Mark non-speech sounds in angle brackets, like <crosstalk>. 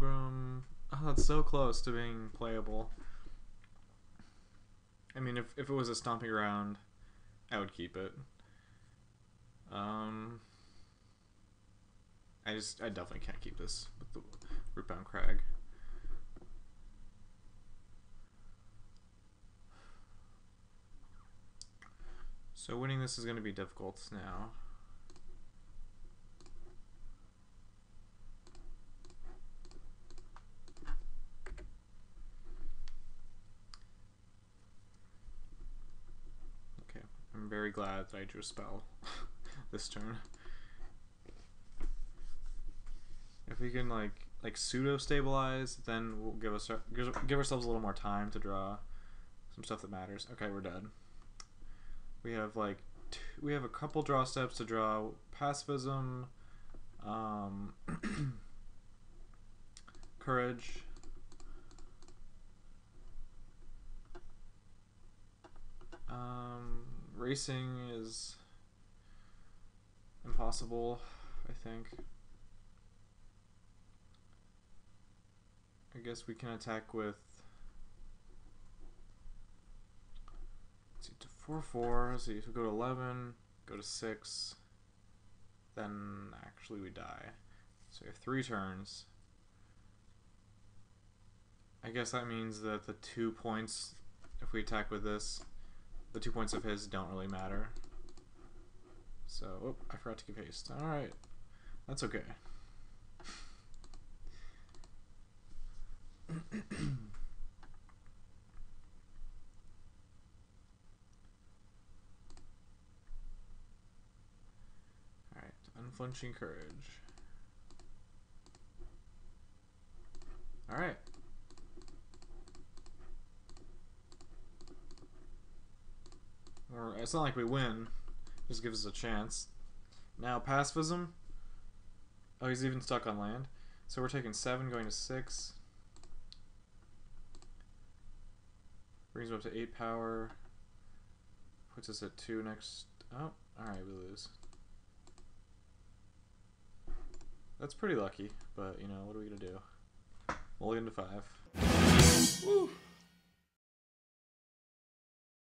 Pilgrim. Oh, that's so close to being playable. I mean, if, if it was a stomping ground, I would keep it. Um, I just, I definitely can't keep this with the Rootbound Crag. So winning this is going to be difficult now. Okay, I'm very glad that I drew a spell <laughs> this turn. If we can like like pseudo stabilize, then we'll give us give ourselves a little more time to draw some stuff that matters. Okay, we're dead. We have like we have a couple draw steps to draw pacifism, um, <clears throat> courage. Um, racing is impossible, I think. I guess we can attack with see, to four four. See, if we go to eleven, go to six, then actually we die. So we have three turns. I guess that means that the two points, if we attack with this, the two points of his don't really matter. So, oh, I forgot to give haste. Alright, that's okay. <coughs> Alright, unflinching courage. Alright. Or it's not like we win. Just gives us a chance. Now pacifism. Oh, he's even stuck on land. So we're taking seven, going to six. Brings him up to 8 power. Puts us at 2 next. Oh, alright, we lose. That's pretty lucky, but you know, what are we gonna do? Mulligan to 5. Woo!